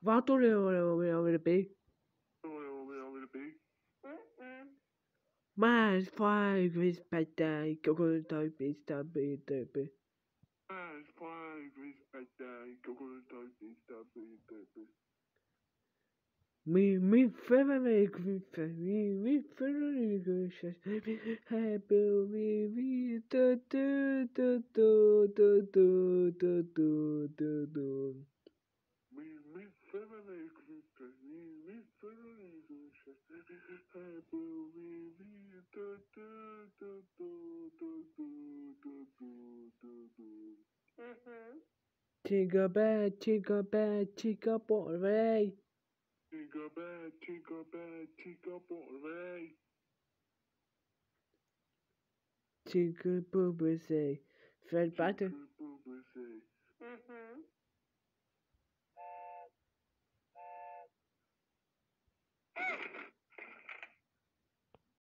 Wat over de pig? Maar five is better. Coconut type is the better. Mas five is better. Coconut type is better. Mi mi favorite creature, mi mi favorite creature, happy me me do do do do do do do do do Mm-hmm. Tinga bell, tinga bell, tinga bell, ray. Tinga bell, tinga bell, tinga bell, ray. Tinga bell, say. Fred Batten.